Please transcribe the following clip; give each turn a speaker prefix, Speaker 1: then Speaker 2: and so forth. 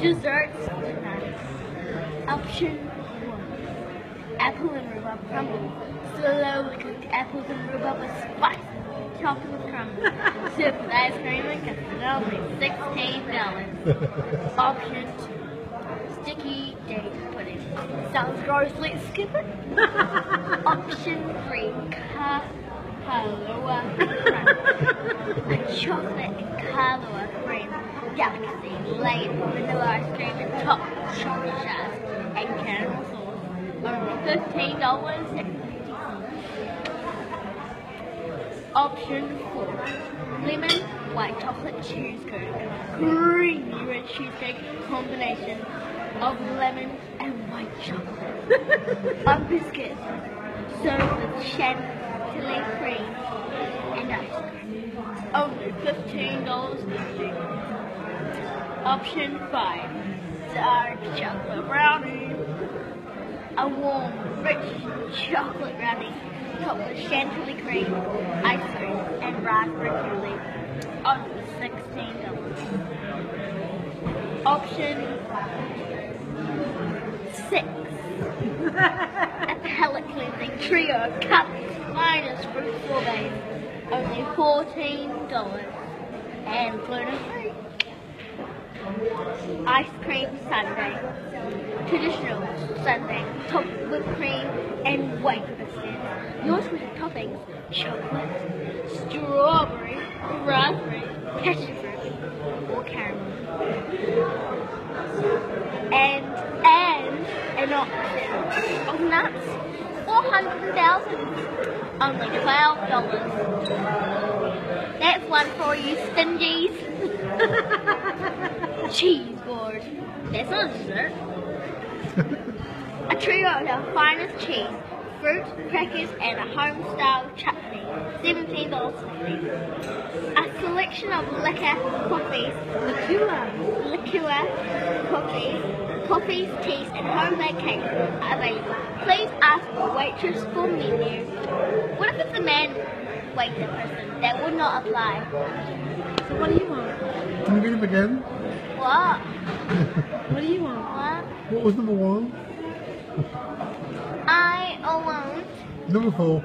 Speaker 1: Desserts. Option one. Apple and rhubarb crumble. Slowly cooked apples and rhubarb with spice. Chocolate with crumble. Served with ice cream and custard. Only $16. Option two. Sticky date pudding. Sounds gross. Let's skip it. Option three. Kahlua crumble. A chocolate and kahlua cream delicacy with vanilla ice cream and top chocolate shards and caramel sauce. Only fifteen dollars. Option four: lemon white chocolate cheesecake, creamy red cheesecake combination of lemon and white chocolate on biscuit, served with chantilly cream and ice cream. Only fifteen dollars. Option 5. Dark chocolate brownie. A warm, rich chocolate brownie topped with chantilly cream, ice cream, and raspberry coulis. Only $16. Option 6. A palate cleansing trio of cups minus fruit sorbets. Only $14. And gluten free. Ice cream sundae. Traditional sundae topped with cream and white biscuits. Yours with toppings chocolate, strawberry, raspberry, passion fruit, or caramel. And and an option of nuts. Four hundred thousand. Only twelve dollars. That's one for you stingies. cheese board. That's not a dessert. a trio of the finest cheese, fruit, crackers, and a home-style chutney. Seventeen dollars fifty. A selection of liquor, coffees, liqueur, liqueur, coffees, coffees, teas, and homemade cakes are available. Please ask the waitress for menu. What if it's a man waiter person? That would not apply.
Speaker 2: So what do you want?
Speaker 3: Can you read them again?
Speaker 1: What?
Speaker 2: What do you want?
Speaker 1: What?
Speaker 3: What was number one?
Speaker 1: I alone
Speaker 3: Number four.